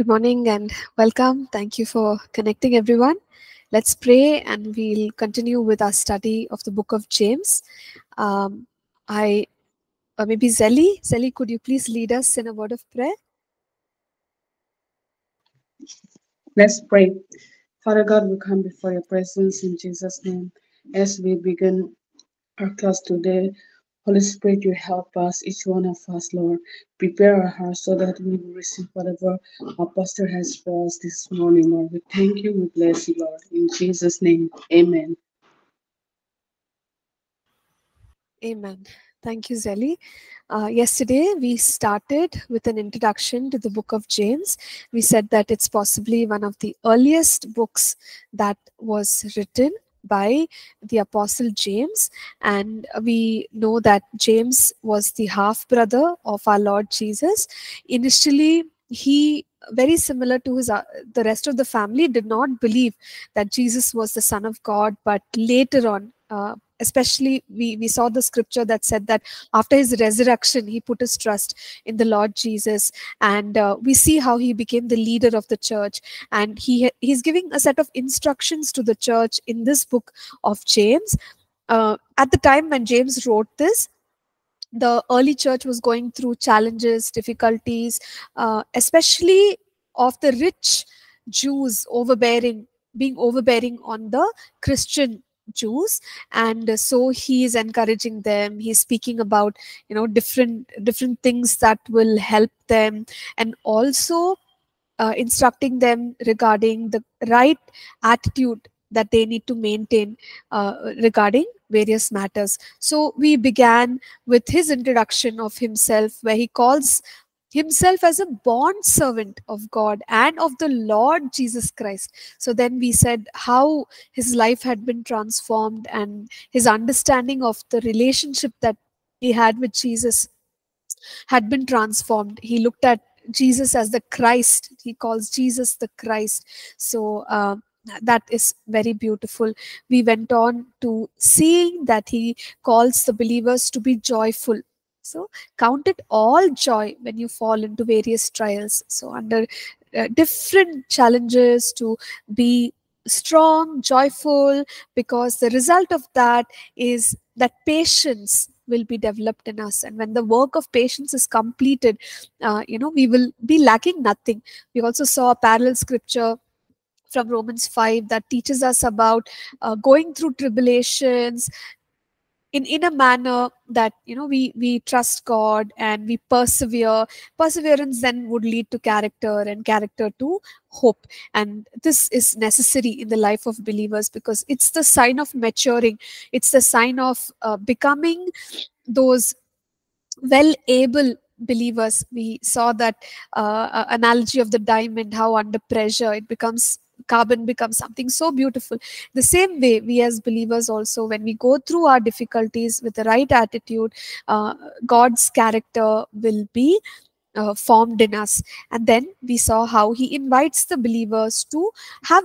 Good morning and welcome. Thank you for connecting, everyone. Let's pray and we'll continue with our study of the book of James. Um, I uh, maybe Zelly, Zelly, could you please lead us in a word of prayer? Let's pray. Father God, we come before your presence in Jesus' name as we begin our class today. Holy Spirit, you help us, each one of us, Lord. Prepare our hearts so that we will receive whatever our pastor has for us this morning, Lord. We thank you, we bless you, Lord. In Jesus' name, amen. Amen. Thank you, Zelly. Uh, yesterday, we started with an introduction to the book of James. We said that it's possibly one of the earliest books that was written by the apostle James. And we know that James was the half brother of our Lord Jesus. Initially he very similar to his uh, the rest of the family did not believe that Jesus was the son of God. But later on uh, especially we, we saw the scripture that said that after his resurrection he put his trust in the lord jesus. And uh, we see how he became the leader of the church. And he he's giving a set of instructions to the church in this book of james. Uh, at the time when james wrote this the early church was going through challenges difficulties uh, especially of the rich jews overbearing being overbearing on the christian Jews, and so he is encouraging them. He's speaking about you know different different things that will help them, and also uh, instructing them regarding the right attitude that they need to maintain uh, regarding various matters. So we began with his introduction of himself, where he calls himself as a bond servant of God and of the Lord Jesus Christ. So then we said how his life had been transformed and his understanding of the relationship that he had with Jesus had been transformed. He looked at Jesus as the Christ. He calls Jesus the Christ. So uh, that is very beautiful. We went on to seeing that he calls the believers to be joyful so count it all joy when you fall into various trials. So under uh, different challenges to be strong, joyful, because the result of that is that patience will be developed in us and when the work of patience is completed uh, you know we will be lacking nothing we also saw a parallel scripture from romans 5 that teaches us about uh, going through tribulations in in a manner that you know we we trust god and we persevere. Perseverance then would lead to character and character to hope. And this is necessary in the life of believers because it's the sign of maturing. It's the sign of uh, becoming those well able believers. We saw that uh, analogy of the diamond how under pressure it becomes carbon becomes something so beautiful. The same way we as believers also when we go through our difficulties with the right attitude uh, god's character will be uh, formed in us. And then we saw how he invites the believers to have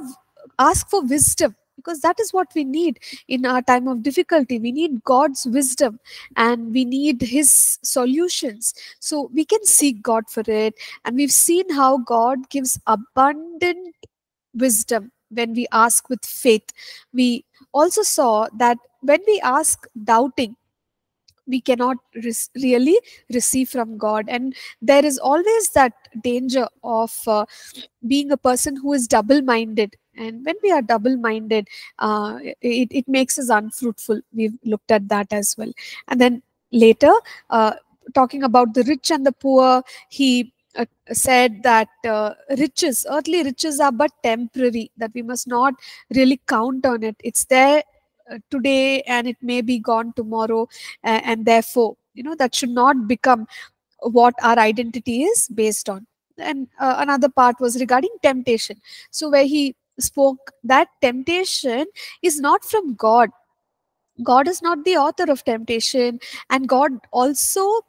ask for wisdom because that is what we need in our time of difficulty. We need god's wisdom and we need his solutions. So we can seek god for it and we've seen how god gives abundant wisdom when we ask with faith. We also saw that when we ask doubting, we cannot really receive from God. And there is always that danger of uh, being a person who is double minded. And when we are double minded, uh, it, it makes us unfruitful. We've looked at that as well. And then later, uh, talking about the rich and the poor, he uh, said that uh, riches, earthly riches are but temporary, that we must not really count on it. It's there uh, today and it may be gone tomorrow. and therefore, you know, that should not become what our identity is based on. And uh, another part was regarding temptation. So, where he spoke that temptation is not from God. God is not the author of temptation, and God also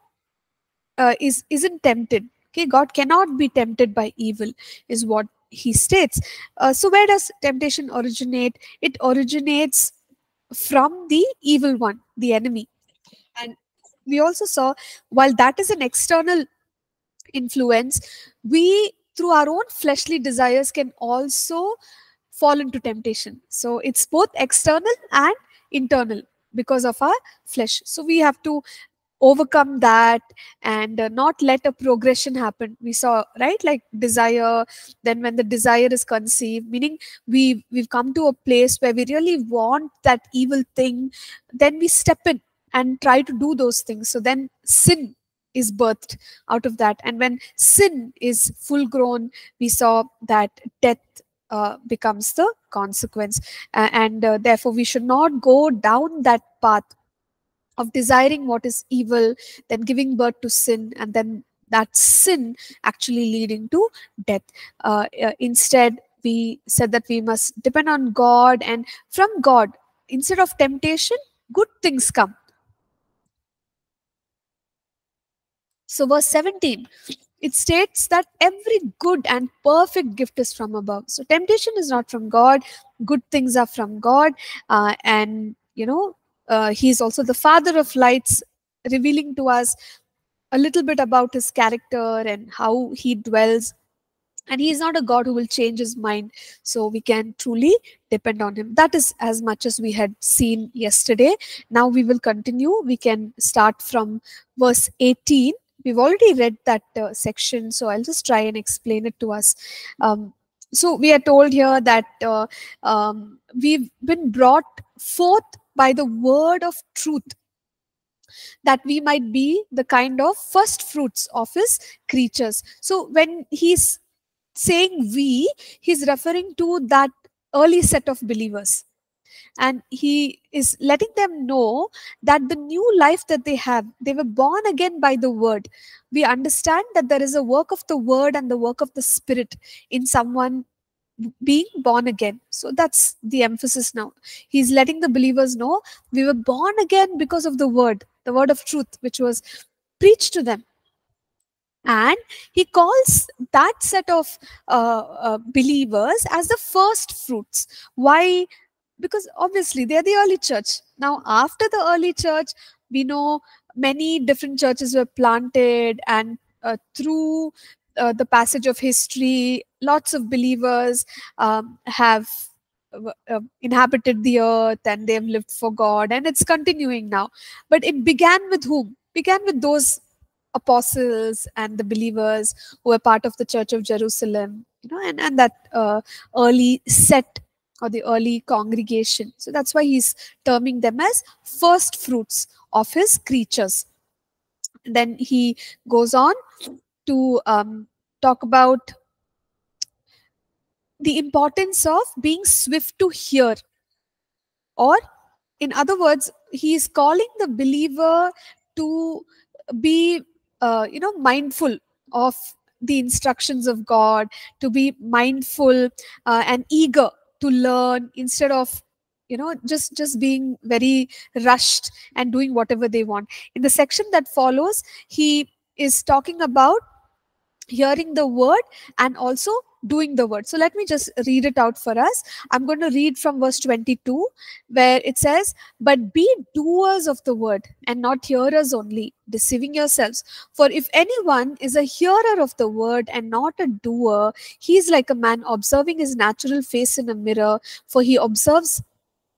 uh, is isn't tempted okay god cannot be tempted by evil is what he states. Uh, so where does temptation originate? It originates from the evil one the enemy. And we also saw while that is an external influence we through our own fleshly desires can also fall into temptation. So it's both external and internal because of our flesh. So we have to overcome that and uh, not let a progression happen. We saw right? Like desire then when the desire is conceived meaning we we've come to a place where we really want that evil thing then we step in and try to do those things. So then sin is birthed out of that. And when sin is full grown we saw that death uh, becomes the consequence. Uh, and therefore we should not go down that path of desiring what is evil, then giving birth to sin, and then that sin actually leading to death. Uh, uh, instead, we said that we must depend on God, and from God, instead of temptation, good things come. So, verse 17 it states that every good and perfect gift is from above. So, temptation is not from God, good things are from God, uh, and you know, uh, he is also the father of lights, revealing to us a little bit about his character and how he dwells. And he is not a God who will change his mind. So we can truly depend on him. That is as much as we had seen yesterday. Now we will continue. We can start from verse 18. We've already read that uh, section, so I'll just try and explain it to us. Um, so we are told here that uh, um, we've been brought forth by the word of truth that we might be the kind of first fruits of his creatures. So when he's saying we he's referring to that early set of believers. And he is letting them know that the new life that they have they were born again by the word. We understand that there is a work of the word and the work of the spirit in someone being born again. So that's the emphasis now. He's letting the believers know we were born again because of the word, the word of truth, which was preached to them. And he calls that set of uh, uh, believers as the first fruits. Why? Because obviously they're the early church. Now, after the early church, we know many different churches were planted, and uh, through uh, the passage of history, lots of believers um, have uh, inhabited the earth and they've lived for God, and it's continuing now. But it began with whom? Began with those apostles and the believers who were part of the Church of Jerusalem, you know, and and that uh, early set or the early congregation. So that's why he's terming them as first fruits of his creatures. Then he goes on to um, talk about the importance of being swift to hear. Or, in other words, he is calling the believer to be, uh, you know, mindful of the instructions of God, to be mindful uh, and eager to learn instead of you know just just being very rushed and doing whatever they want in the section that follows he is talking about hearing the word and also doing the word. So let me just read it out for us. I'm going to read from verse 22 where it says, But be doers of the word and not hearers only, deceiving yourselves. For if anyone is a hearer of the word and not a doer, he is like a man observing his natural face in a mirror, for he observes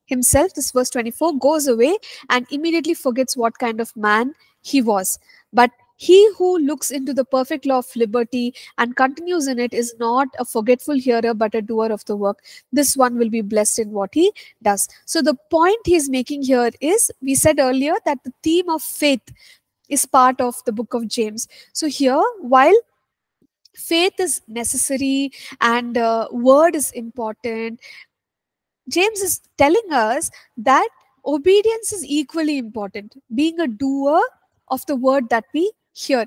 himself, this verse 24, goes away and immediately forgets what kind of man he was. But he who looks into the perfect law of liberty and continues in it is not a forgetful hearer, but a doer of the work. This one will be blessed in what he does. So, the point he's making here is we said earlier that the theme of faith is part of the book of James. So, here, while faith is necessary and uh, word is important, James is telling us that obedience is equally important. Being a doer of the word that we hear.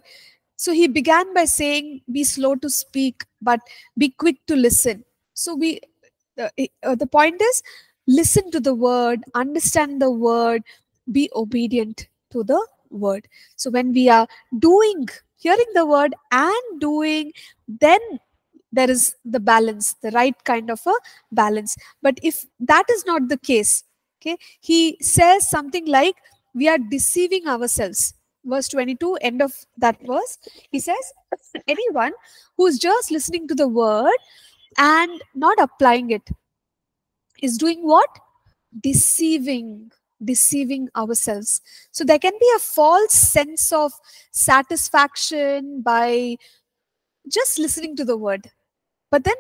So he began by saying, Be slow to speak, but be quick to listen. So we, uh, uh, the point is, listen to the word, understand the word, be obedient to the word. So when we are doing, hearing the word and doing, then there is the balance, the right kind of a balance. But if that is not the case, okay, he says something like, we are deceiving ourselves verse 22, end of that verse, he says, anyone who's just listening to the word and not applying it is doing what? Deceiving, deceiving ourselves. So there can be a false sense of satisfaction by just listening to the word. But then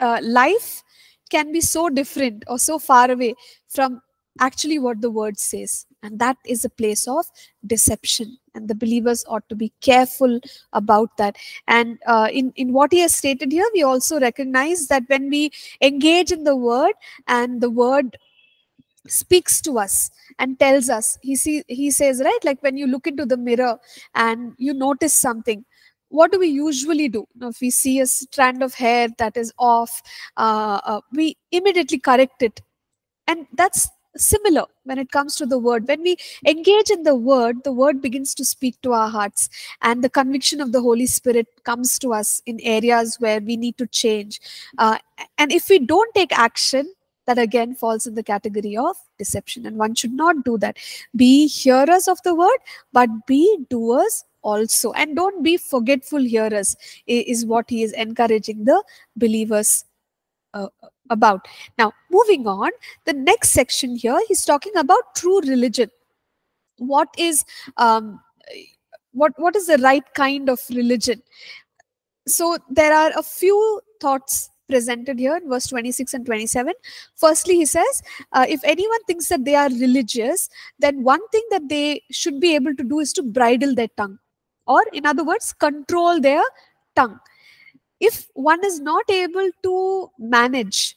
uh, life can be so different or so far away from actually what the word says and that is a place of deception. And the believers ought to be careful about that. And uh, in in what he has stated here we also recognize that when we engage in the word and the word speaks to us and tells us he see he says right like when you look into the mirror and you notice something what do we usually do? Now, if we see a strand of hair that is off uh, uh, we immediately correct it. And that's similar when it comes to the word. When we engage in the word the word begins to speak to our hearts and the conviction of the holy spirit comes to us in areas where we need to change. Uh, and if we don't take action that again falls in the category of deception. And one should not do that. Be hearers of the word but be doers also. And don't be forgetful hearers is what he is encouraging the believers uh, about. Now, moving on, the next section here, he's talking about true religion. What is um, what what is the right kind of religion? So there are a few thoughts presented here in verse 26 and 27 firstly he says uh, if anyone thinks that they are religious then one thing that they should be able to do is to bridle their tongue or in other words control their tongue if one is not able to manage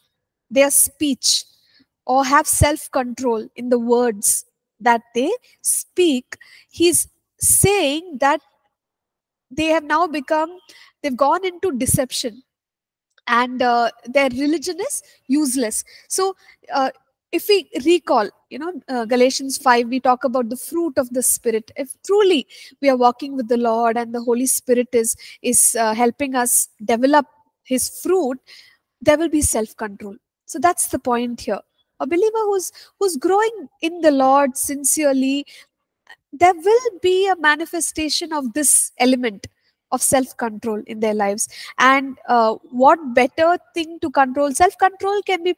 their speech or have self control in the words that they speak he's saying that they have now become they've gone into deception. And uh, their religion is useless. So uh, if we recall you know uh, galatians 5 we talk about the fruit of the spirit if truly we are walking with the lord and the holy spirit is is uh, helping us develop his fruit there will be self control so that's the point here. A believer who's who's growing in the Lord sincerely, there will be a manifestation of this element of self-control in their lives. And uh, what better thing to control? Self-control can be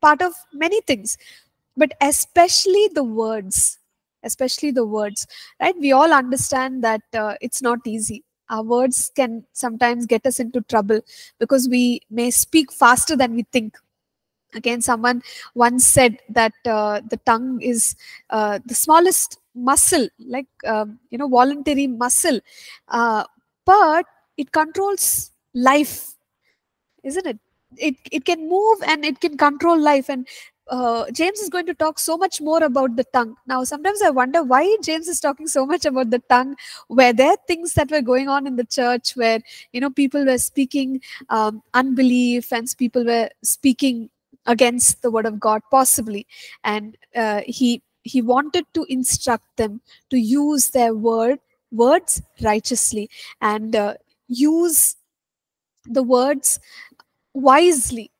part of many things, but especially the words especially the words right? We all understand that uh, it's not easy. Our words can sometimes get us into trouble because we may speak faster than we think. Again someone once said that uh, the tongue is uh, the smallest muscle like um, you know voluntary muscle uh, but it controls life isn't it it it can move and it can control life and uh, James is going to talk so much more about the tongue. Now, sometimes I wonder why James is talking so much about the tongue. Were there things that were going on in the church where you know people were speaking um, unbelief and people were speaking against the word of god possibly and uh, he he wanted to instruct them to use their word words righteously and uh, use the words wisely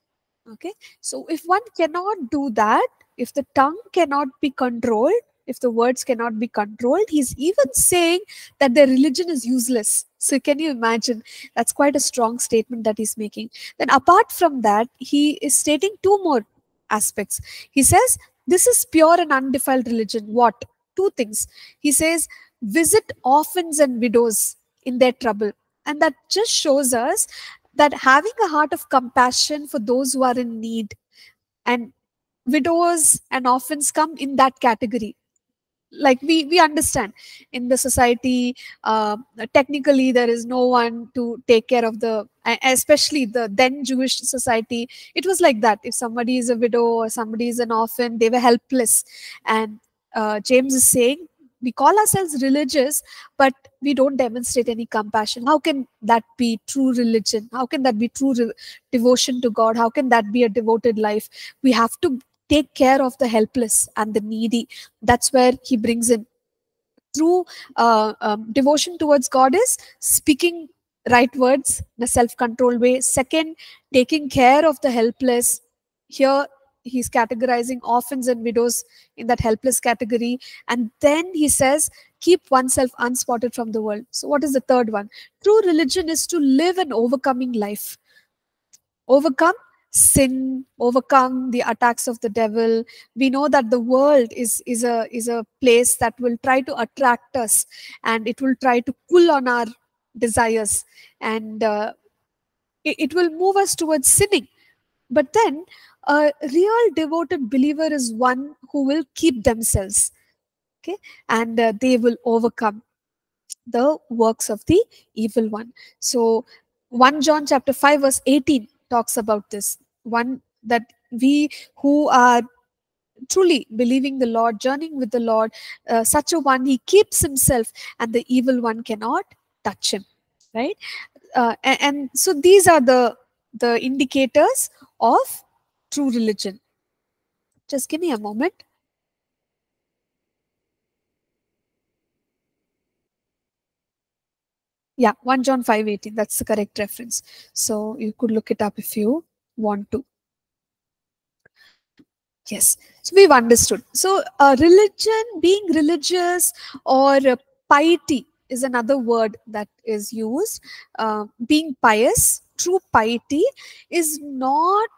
okay so if one cannot do that if the tongue cannot be controlled if the words cannot be controlled he's even saying that their religion is useless so can you imagine? That's quite a strong statement that he's making. Then apart from that, he is stating two more aspects. He says, this is pure and undefiled religion. What? Two things. He says, visit orphans and widows in their trouble. And that just shows us that having a heart of compassion for those who are in need and widows and orphans come in that category. Like we we understand in the society uh, technically there is no one to take care of the especially the then jewish society. It was like that. If somebody is a widow or somebody is an orphan they were helpless. And uh, james is saying we call ourselves religious but we don't demonstrate any compassion. How can that be true religion? How can that be true devotion to god? How can that be a devoted life? We have to take care of the helpless and the needy. That's where he brings in. True uh, um, devotion towards god is speaking right words in a self-controlled way. Second taking care of the helpless. Here he's categorizing orphans and widows in that helpless category. And then he says keep oneself unspotted from the world. So what is the third one? True religion is to live an overcoming life. Overcome sin overcome the attacks of the devil. We know that the world is is a is a place that will try to attract us and it will try to pull on our desires. And uh, it, it will move us towards sinning. But then a real devoted believer is one who will keep themselves okay? And uh, they will overcome the works of the evil one. So 1 john chapter 5 verse 18 talks about this. One that we who are truly believing the lord journeying with the lord uh, such a one he keeps himself and the evil one cannot touch him right? Uh, and, and so these are the the indicators of true religion. Just give me a moment. Yeah 1 john 5 18 that's the correct reference. So you could look it up if you want to. Yes so we've understood. So uh, religion being religious or uh, piety is another word that is used. Uh, being pious true piety is not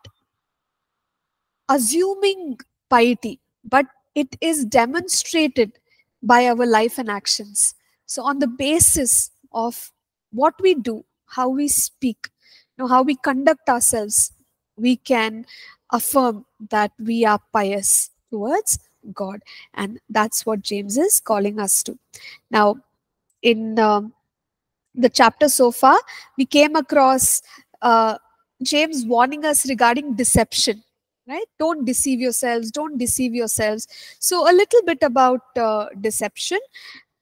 assuming piety but it is demonstrated by our life and actions so on the basis of what we do how we speak you know, how we conduct ourselves we can affirm that we are pious towards God. And that's what James is calling us to. Now, in um, the chapter so far, we came across uh, James warning us regarding deception. Right? Don't deceive yourselves. Don't deceive yourselves. So, a little bit about uh, deception.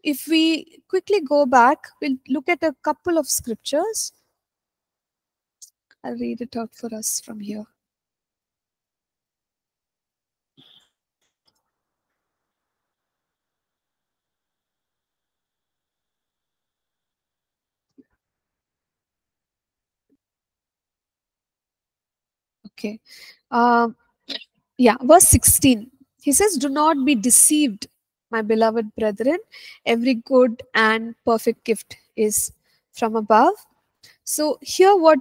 If we quickly go back, we'll look at a couple of scriptures. I'll read it out for us from here. Okay. Um, yeah, verse 16. He says, Do not be deceived, my beloved brethren. Every good and perfect gift is from above. So, here, what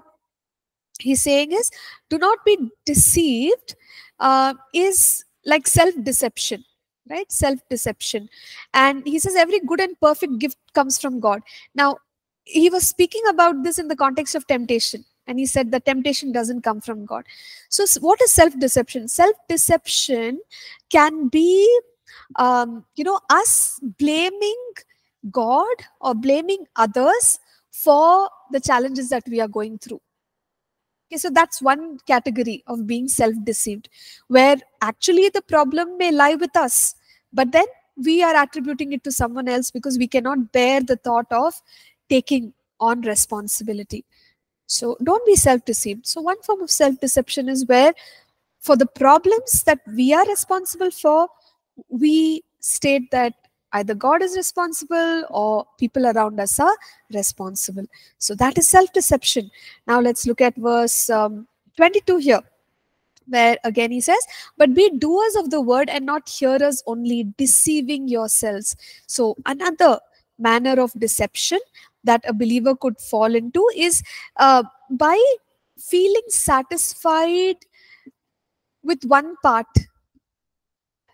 he's saying is, do not be deceived, uh, is like self deception, right? Self deception. And he says, Every good and perfect gift comes from God. Now, he was speaking about this in the context of temptation and he said the temptation doesn't come from god. So what is self deception self deception can be um, you know us blaming god or blaming others for the challenges that we are going through. Okay so that's one category of being self deceived where actually the problem may lie with us but then we are attributing it to someone else because we cannot bear the thought of taking on responsibility so don't be self deceived. So, one form of self deception is where, for the problems that we are responsible for, we state that either God is responsible or people around us are responsible. So, that is self deception. Now, let's look at verse um, 22 here where again he says, But be doers of the word and not hearers only, deceiving yourselves. So, another manner of deception that a believer could fall into is uh, by feeling satisfied with one part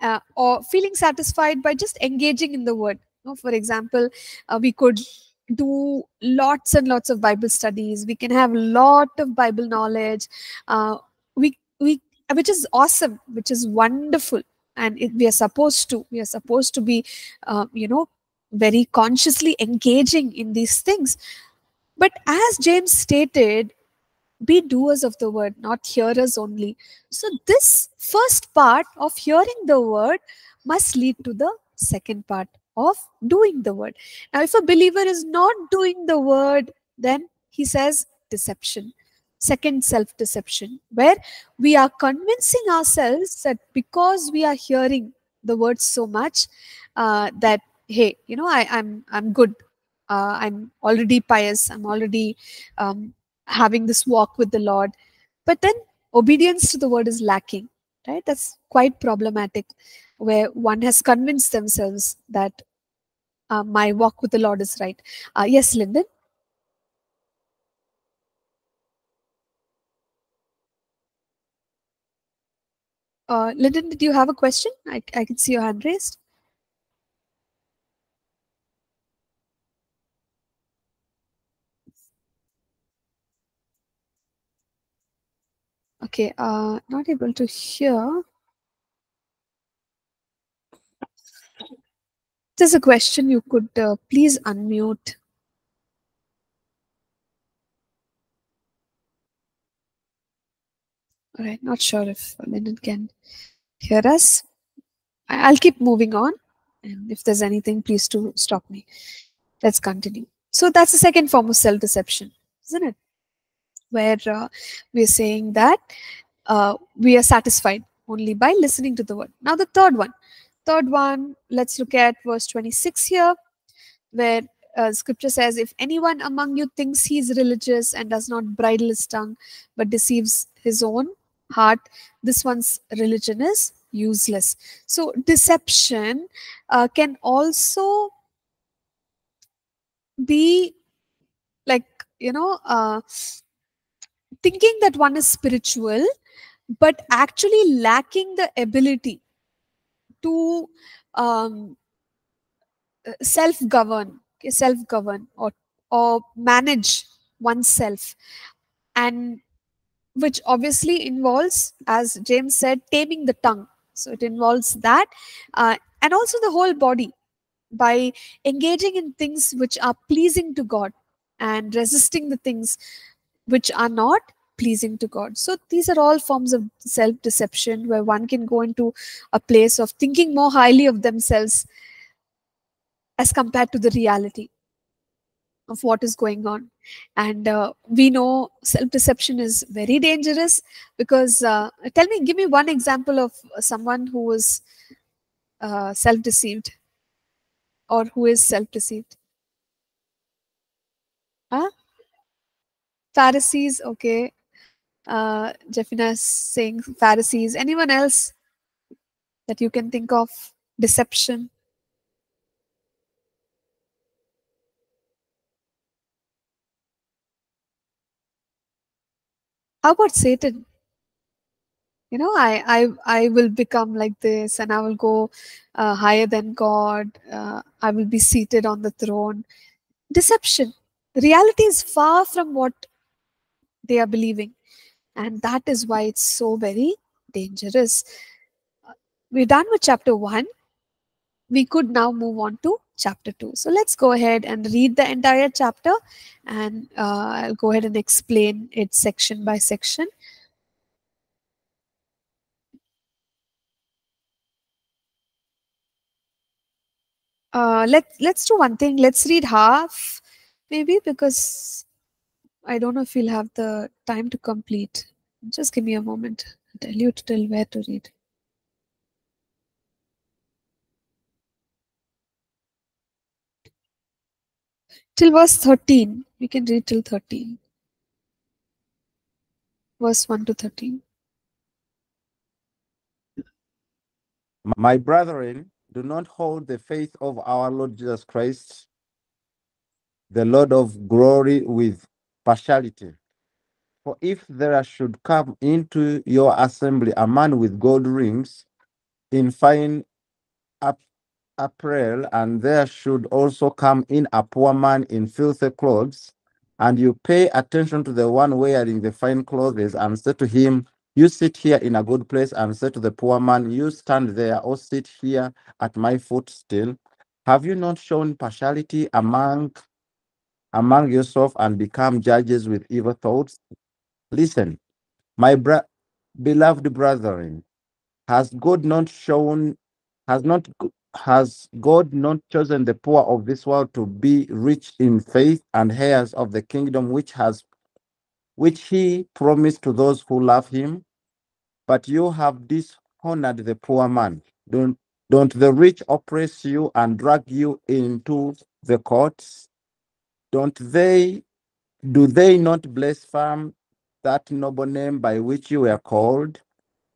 uh, or feeling satisfied by just engaging in the word. You know, for example uh, we could do lots and lots of bible studies. We can have a lot of bible knowledge. Uh, we we which is awesome which is wonderful. And it, we are supposed to we are supposed to be uh, you know very consciously engaging in these things. But as James stated, be doers of the word, not hearers only. So, this first part of hearing the word must lead to the second part of doing the word. Now, if a believer is not doing the word, then he says deception. Second, self deception, where we are convincing ourselves that because we are hearing the word so much, uh, that hey you know I, i'm i'm good. Uh, i'm already pious. I'm already um, having this walk with the lord. But then obedience to the word is lacking right? That's quite problematic where one has convinced themselves that uh, my walk with the lord is right. Uh, yes lyndon? Uh, lyndon did you have a question? I, I can see your hand raised okay uh not able to hear. There's a question you could uh, please unmute. All right not sure if lyndon can hear us. I'll keep moving on and if there's anything please to stop me. Let's continue. So that's the second form of self-deception isn't it where uh, we're saying that uh, we are satisfied only by listening to the word. Now the third one. Third one let's look at verse 26 here where uh, scripture says if anyone among you thinks he is religious and does not bridle his tongue but deceives his own heart this one's religion is useless. So deception uh, can also be like you know uh, thinking that one is spiritual but actually lacking the ability to um, self govern self govern or or manage oneself. And which obviously involves as james said taming the tongue. So it involves that uh, and also the whole body by engaging in things which are pleasing to god and resisting the things which are not pleasing to god. So these are all forms of self deception where one can go into a place of thinking more highly of themselves as compared to the reality of what is going on. And uh, we know self deception is very dangerous because uh, tell me give me one example of someone who was uh, self deceived or who is self deceived huh? Pharisees okay uh Jeffina saying pharisees. Anyone else that you can think of? Deception? How about satan? You know i i i will become like this and i will go uh, higher than god. Uh, i will be seated on the throne. Deception. The reality is far from what they are believing and that is why it's so very dangerous. We're done with chapter 1 we could now move on to chapter 2 so let's go ahead and read the entire chapter and uh, i'll go ahead and explain it section by section. Uh, let let's do one thing. Let's read half maybe because i don't know if we'll have the time to complete. Just give me a moment. I'll tell you to tell where to read. Till verse 13 we can read till 13 verse 1 to 13 My brethren, do not hold the faith of our Lord Jesus Christ, the Lord of glory, with partiality. For if there should come into your assembly a man with gold rings in fine ap- apparel, and there should also come in a poor man in filthy clothes, and you pay attention to the one wearing the fine clothes, and say to him, You sit here in a good place, and say to the poor man, You stand there, or sit here at my footstool. Have you not shown partiality among among yourself and become judges with evil thoughts? Listen, my bra- beloved brethren, has God not shown, has not has God not chosen the poor of this world to be rich in faith and heirs of the kingdom which has which he promised to those who love him? But you have dishonored the poor man. Don't don't the rich oppress you and drag you into the courts? Don't they do they not blaspheme that noble name by which you were called?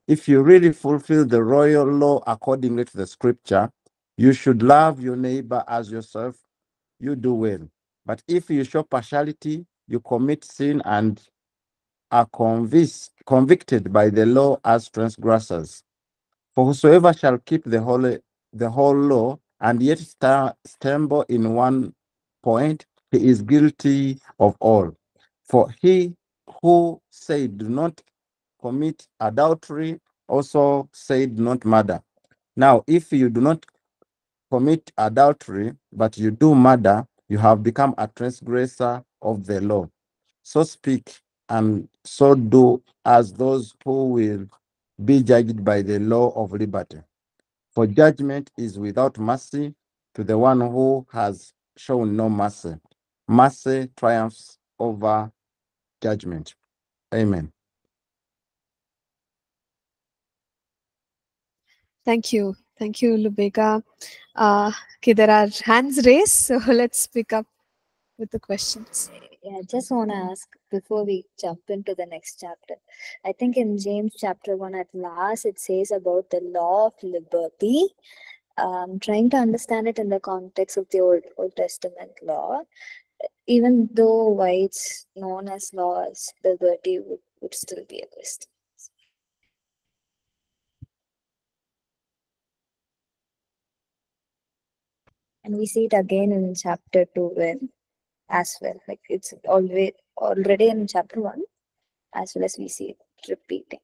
if you really fulfill the royal law accordingly to the scripture, you should love your neighbor as yourself. You do well. But if you show partiality, you commit sin and are convinced, convicted by the law as transgressors. For whosoever shall keep the whole, the whole law and yet sta- stumble in one point, he is guilty of all. For he who said, Do not commit adultery, also said, Do not murder. Now, if you do not commit adultery, but you do murder, you have become a transgressor of the law. So speak and so do as those who will be judged by the law of liberty. For judgment is without mercy to the one who has shown no mercy. Mercy triumphs over judgment. Amen. Thank you. Thank you, Lubega. Uh, okay, there are hands raised, so let's pick up with the questions. Yeah, I just want to ask before we jump into the next chapter. I think in James chapter 1 at last it says about the law of liberty. Um, trying to understand it in the context of the Old, Old Testament law, even though whites known as laws, the liberty would, would still be a question. And we see it again in chapter 2 when as well. Like it's always already in chapter one, as well as we see it repeating.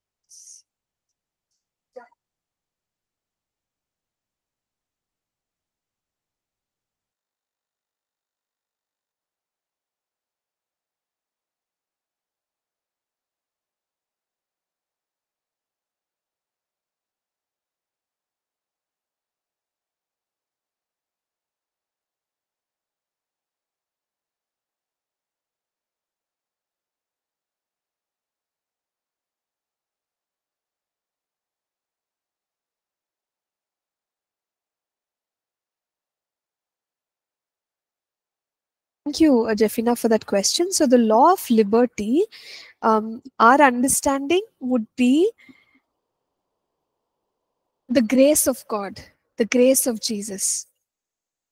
Thank you, uh, Jeffina, for that question. So, the law of liberty, um, our understanding would be the grace of God, the grace of Jesus.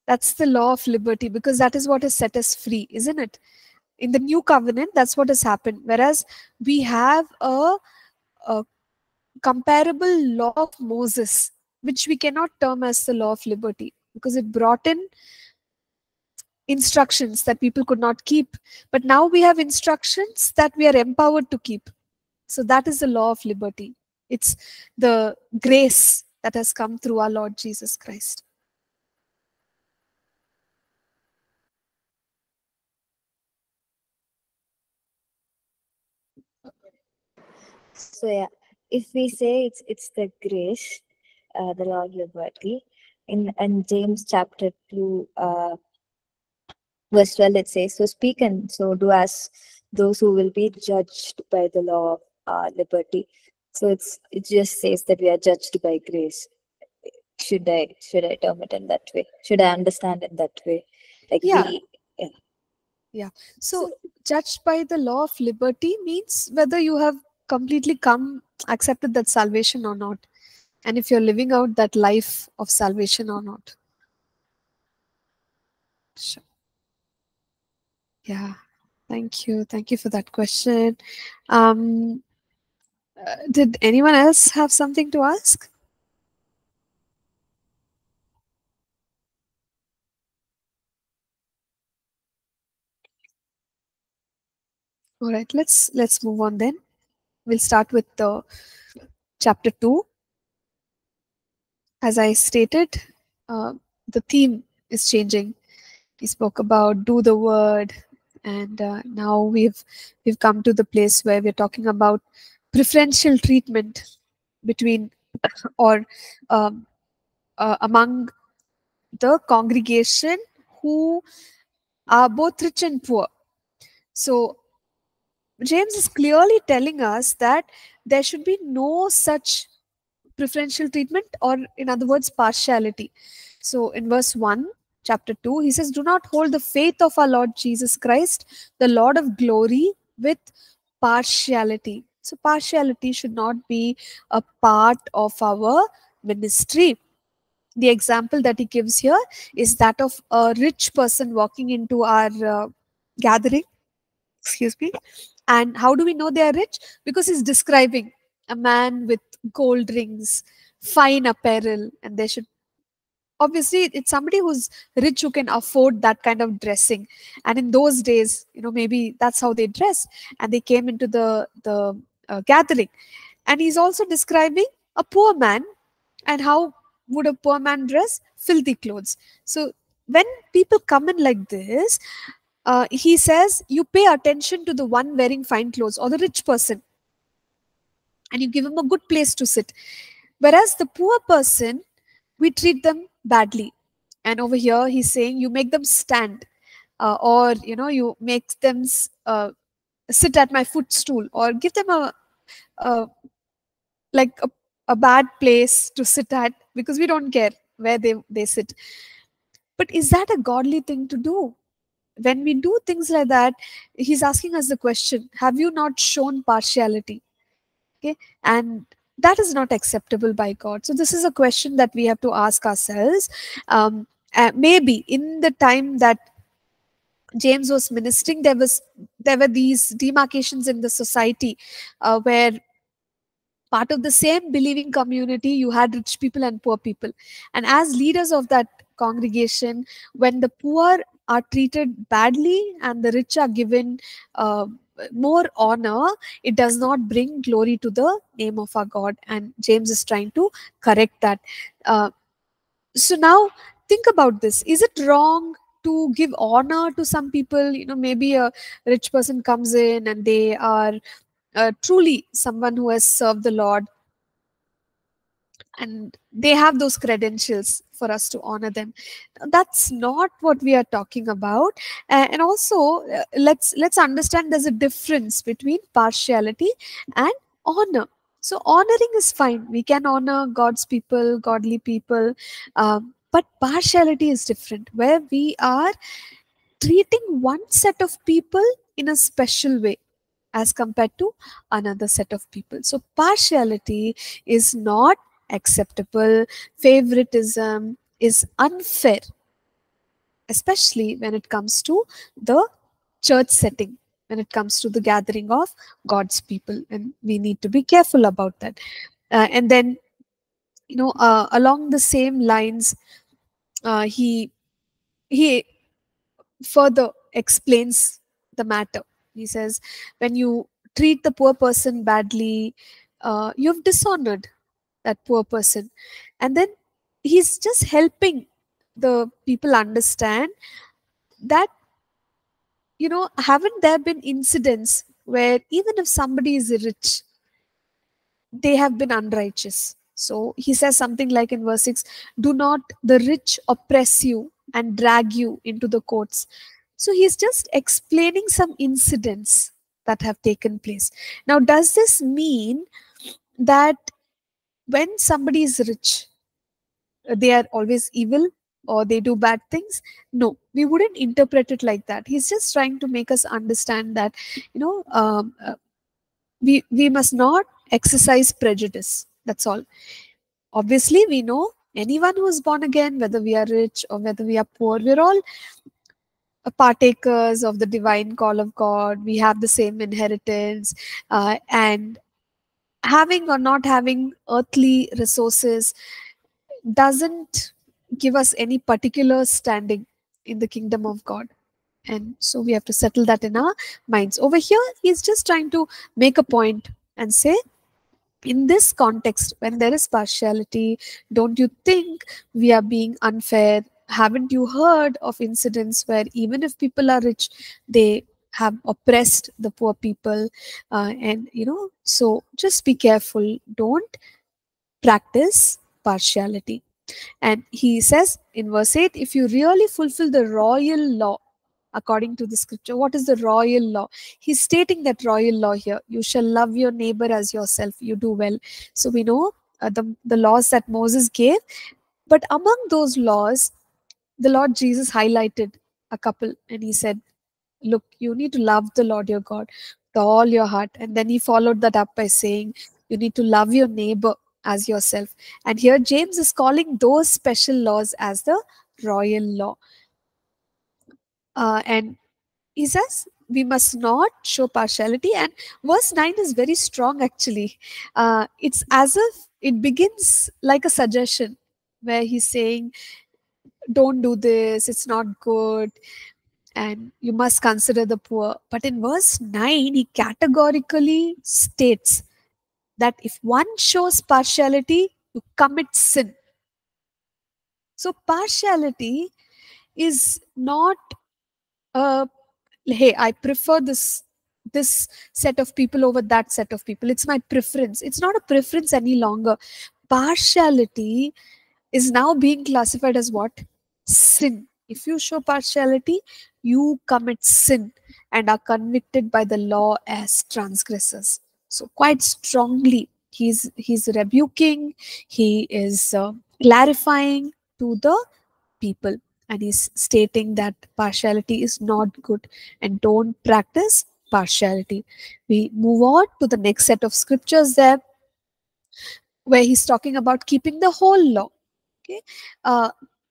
That's the law of liberty because that is what has set us free, isn't it? In the new covenant, that's what has happened. Whereas we have a, a comparable law of Moses, which we cannot term as the law of liberty because it brought in instructions that people could not keep. But now we have instructions that we are empowered to keep. So that is the law of liberty. It's the grace that has come through our Lord Jesus Christ. So yeah, if we say it's it's the grace, uh, the law of liberty, in in James chapter two, uh, verse twelve, it says, "So speak and so do as those who will be judged by the law of uh, liberty." So it's it just says that we are judged by grace. Should I should I term it in that way? Should I understand it in that way? Like Yeah. we, So, judged by the law of liberty means whether you have completely come, accepted that salvation or not, and if you're living out that life of salvation or not. Sure. Yeah. Thank you. Thank you for that question. Um, uh, did anyone else have something to ask? All right, let's let's move on then. We'll start with the chapter two. As I stated, uh, the theme is changing. We spoke about do the word, and uh, now we've we've come to the place where we're talking about preferential treatment between or um, uh, among the congregation who are both rich and poor. So James is clearly telling us that there should be no such preferential treatment, or in other words, partiality. So, in verse 1, chapter 2, he says, Do not hold the faith of our Lord Jesus Christ, the Lord of glory, with partiality. So partiality should not be a part of our ministry. The example that he gives here is that of a rich person walking into our uh, gathering. Excuse me. And how do we know they are rich? Because he's describing a man with gold rings, fine apparel, and they should obviously it's somebody who's rich who can afford that kind of dressing. And in those days you know maybe that's how they dress. And they came into the the uh, gathering. And he's also describing a poor man and how would a poor man dress? Filthy clothes. So when people come in like this uh, he says you pay attention to the one wearing fine clothes or the rich person. And you give him a good place to sit. Whereas the poor person we treat them badly. And over here he's saying you make them stand uh, or you know you make them uh, sit at my footstool or give them a, a like a, a bad place to sit at because we don't care where they, they sit. But is that a godly thing to do? When we do things like that he's asking us the question have you not shown partiality? Okay? And that is not acceptable by god. So this is a question that we have to ask ourselves. Um, uh, maybe in the time that james was ministering there was there were these demarcations in the society uh, where part of the same believing community you had rich people and poor people. And as leaders of that congregation when the poor are treated badly and the rich are given uh, more honor it does not bring glory to the name of our god. And james is trying to correct that. Uh, so now think about this. Is it wrong to give honor to some people? You know maybe a rich person comes in and they are uh, truly someone who has served the lord. And they have those credentials for us to honor them. That's not what we are talking about. Uh, and also uh, let's let's understand there's a difference between partiality and honor. So honoring is fine. We can honor god's people godly people um, but partiality is different where we are treating one set of people in a special way as compared to another set of people. So partiality is not acceptable. Favoritism is unfair, especially when it comes to the church setting, when it comes to the gathering of God's people. And we need to be careful about that. Uh, and then, you know, uh, along the same lines, uh, he he further explains the matter. He says, when you treat the poor person badly, uh, you've dishonored that poor person. And then he's just helping the people understand that you know haven't there been incidents where even if somebody is rich they have been unrighteous? So he says something like in verse 6 do not the rich oppress you and drag you into the courts. So he's just explaining some incidents that have taken place. Now does this mean that when somebody is rich, uh, they are always evil or they do bad things. No, we wouldn't interpret it like that. He's just trying to make us understand that, you know, um, uh, we, we must not exercise prejudice. That's all. Obviously, we know anyone who is born again, whether we are rich or whether we are poor, we're all partakers of the divine call of God. We have the same inheritance. Uh, and having or not having earthly resources doesn't give us any particular standing in the kingdom of God. And so we have to settle that in our minds. Over here, he's just trying to make a point and say, in this context, when there is partiality, don't you think we are being unfair? Haven't you heard of incidents where even if people are rich, they have oppressed the poor people uh, and you know so just be careful. Don't practice partiality. And he says in verse 8 if you really fulfill the royal law according to the scripture what is the royal law? He's stating that royal law here. You shall love your neighbor as yourself. You do well. So we know uh, the, the laws that moses gave. But among those laws the lord jesus highlighted a couple and he said look, you need to love the Lord your God with all your heart. And then he followed that up by saying, you need to love your neighbor as yourself. And here James is calling those special laws as the royal law. Uh, and he says we must not show partiality. And verse 9 is very strong actually. Uh, it's as if it begins like a suggestion where he's saying, don't do this, it's not good, and you must consider the poor. But in verse 9, he categorically states that if one shows partiality, you commit sin. So, partiality is not a hey, I prefer this this set of people over that set of people. It's my preference. It's not a preference any longer. Partiality is now being classified as what? Sin. If you show partiality, you commit sin and are convicted by the law as transgressors. So quite strongly, he's he's rebuking, he is uh, clarifying to the people, and he's stating that partiality is not good and don't practice partiality. We move on to the next set of scriptures there, where he's talking about keeping the whole law. Okay, uh,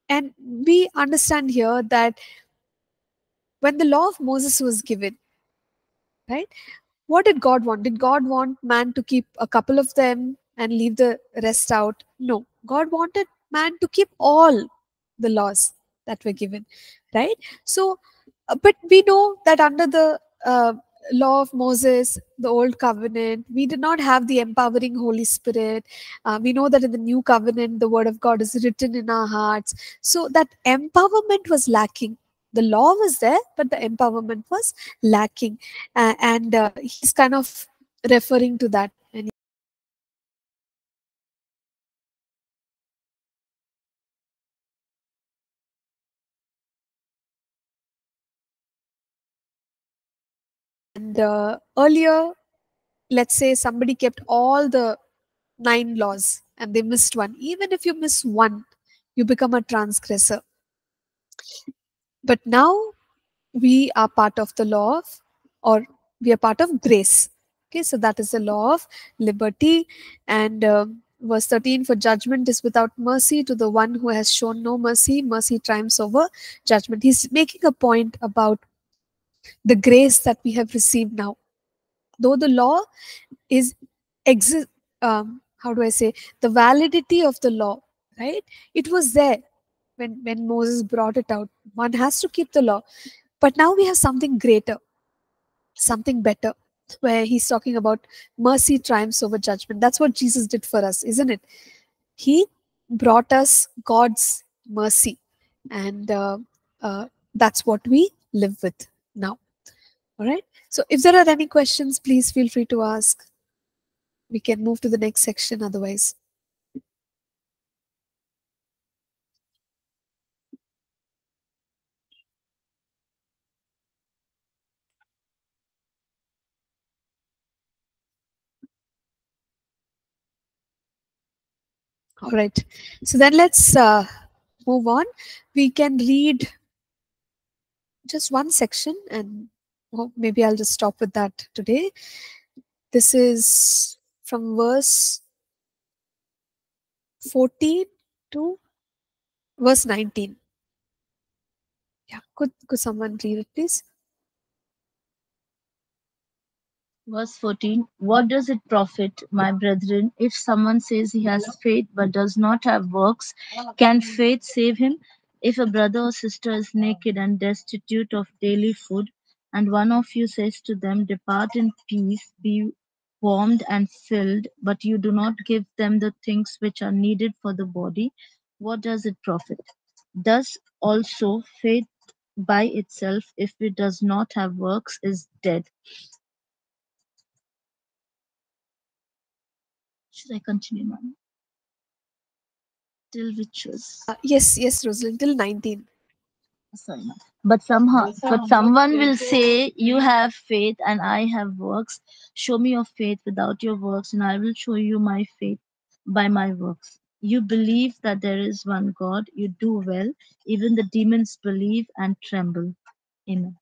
and we understand here that when the law of Moses was given, right? What did God want? Did God want man to keep a couple of them and leave the rest out? No. God wanted man to keep all the laws that were given, right? So, uh, but we know that under the uh, law of Moses, the old covenant, we did not have the empowering Holy Spirit. Uh, we know that in the new covenant, the word of God is written in our hearts. So that empowerment was lacking. The law was there, but the empowerment was lacking. Uh, and uh, he's kind of referring to that. And uh, earlier let's say somebody kept all the nine laws and they missed one even if you miss one you become a transgressor but now we are part of the law of or we are part of grace. Okay so that is the law of liberty. And uh, verse 13 for judgment is without mercy to the one who has shown no mercy. Mercy triumphs over judgment. He's making a point about the grace that we have received now. Though the law is exist um, how do i say the validity of the law right? It was there when when moses brought it out one has to keep the law. But now we have something greater something better where he's talking about mercy triumphs over judgment. That's what jesus did for us isn't it? He brought us god's mercy and uh, uh, that's what we live with now. All right? So if there are any questions please feel free to ask. We can move to the next section otherwise all right. So then let's uh, move on. We can read just one section and oh, maybe i'll just stop with that today. This is from verse 14 to verse 19 yeah. Could could someone read it please Verse 14 What does it profit, my brethren, if someone says he has faith but does not have works? Can faith save him? If a brother or sister is naked and destitute of daily food, and one of you says to them, Depart in peace, be warmed and filled, but you do not give them the things which are needed for the body, what does it profit? Thus also faith by itself, if it does not have works, is dead. Should I continue, ma'am? Till which was uh, yes yes rosalind till 19 sorry, ma'am. But somehow, but someone will say, "You have faith, and I have works. Show me your faith without your works, and I will show you my faith by my works." You believe that there is one God. You do well. Even the demons believe and tremble. Amen.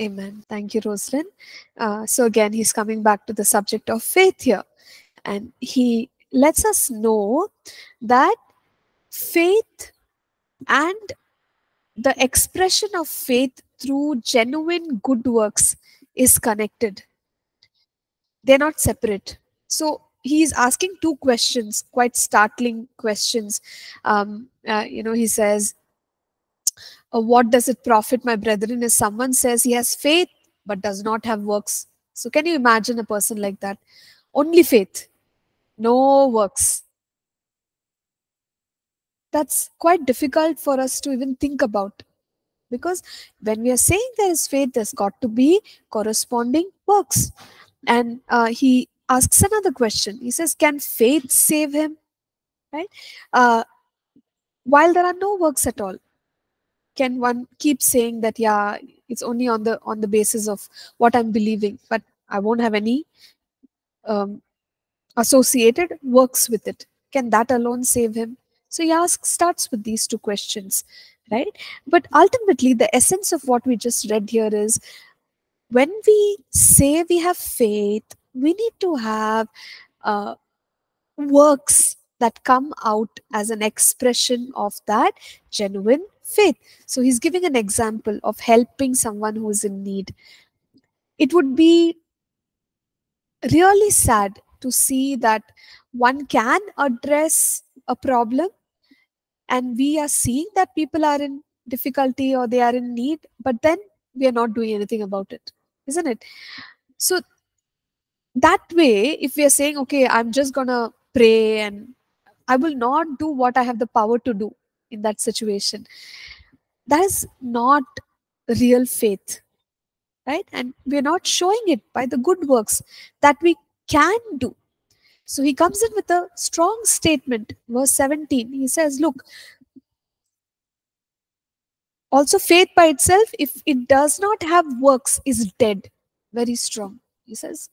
Amen. Thank you, Roslyn. Uh, so, again, he's coming back to the subject of faith here. And he lets us know that faith and the expression of faith through genuine good works is connected. They're not separate. So, he's asking two questions, quite startling questions. Um, uh, you know, he says, what does it profit my brethren if someone says he has faith but does not have works? So can you imagine a person like that? Only faith. No works. That's quite difficult for us to even think about. Because when we are saying there is faith there's got to be corresponding works. And uh, he asks another question. He says can faith save him? Right? Uh, while there are no works at all can one keep saying that yeah it's only on the on the basis of what i'm believing but i won't have any um, associated works with it. Can that alone save him? So he asks starts with these two questions right? But ultimately the essence of what we just read here is when we say we have faith we need to have uh, works that come out as an expression of that genuine faith. So he's giving an example of helping someone who is in need. It would be really sad to see that one can address a problem and we are seeing that people are in difficulty or they are in need, but then we are not doing anything about it, isn't it? So that way, if we are saying, okay, I'm just gonna pray and I will not do what I have the power to do in that situation. That is not real faith, right? And we're not showing it by the good works that we can do. So he comes in with a strong statement, verse 17. He says, Look, also faith by itself, if it does not have works, is dead. Very strong. He says,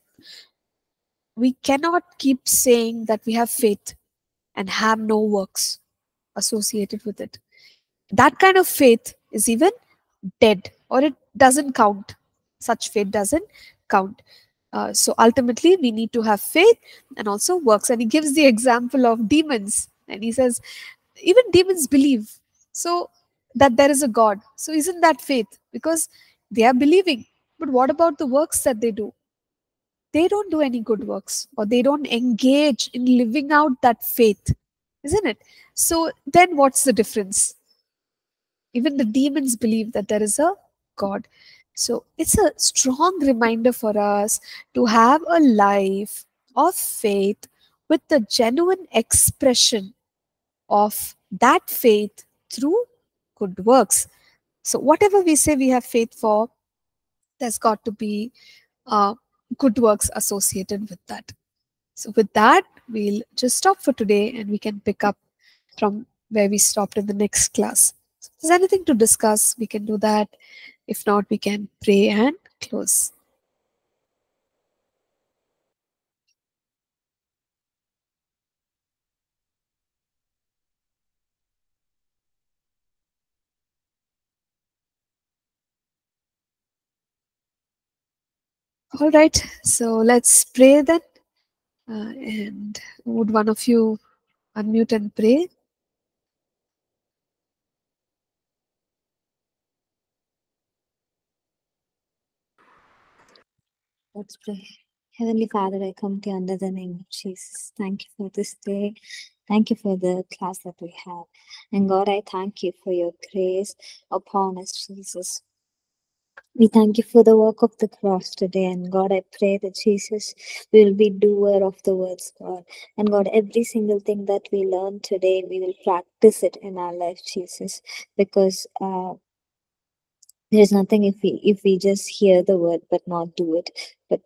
We cannot keep saying that we have faith and have no works associated with it. That kind of faith is even dead or it doesn't count. Such faith doesn't count. Uh, so ultimately, we need to have faith and also works. And he gives the example of demons. And he says, even demons believe. So that there is a God. So isn't that faith? Because they are believing. But what about the works that they do? They don't do any good works or they don't engage in living out that faith, isn't it? So then what's the difference? Even the demons believe that there is a God. So it's a strong reminder for us to have a life of faith with the genuine expression of that faith through good works. So whatever we say we have faith for, there's got to be uh, good works associated with that. So with that, we'll just stop for today and we can pick up from where we stopped in the next class. So if there's anything to discuss, we can do that. If not, we can pray and close. All right, so let's pray then. Uh, and would one of you unmute and pray? Let's pray. Heavenly Father, I come to you under the name of Jesus. Thank you for this day. Thank you for the class that we have. And God, I thank you for your grace upon us, Jesus. We thank you for the work of the cross today. And God, I pray that Jesus will be doer of the words, God. And God, every single thing that we learn today, we will practice it in our life, Jesus. Because uh, there's nothing if we if we just hear the word but not do it.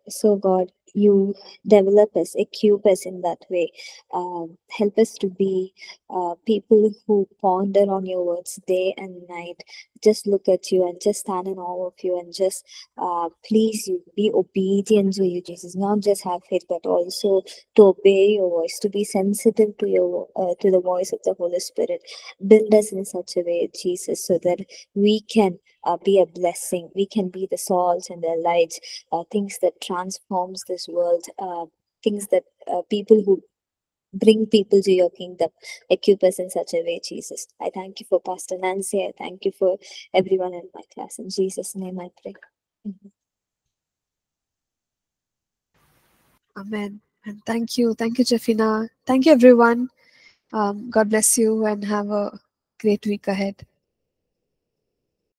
So God, you develop us, equip us in that way. Um, help us to be uh, people who ponder on your words day and night. Just look at you and just stand in awe of you and just uh, please you, be obedient to you, Jesus. Not just have faith, but also to obey your voice, to be sensitive to your uh, to the voice of the Holy Spirit. Build us in such a way, Jesus, so that we can uh, be a blessing. We can be the salt and the light, uh, things that transforms this world, uh, things that uh, people who bring people to your kingdom equip us in such a way jesus i thank you for pastor nancy i thank you for everyone in my class in jesus name i pray Amen. Amen. And thank you. Thank you, Jafina. Thank you, everyone. Um, God bless you and have a great week ahead.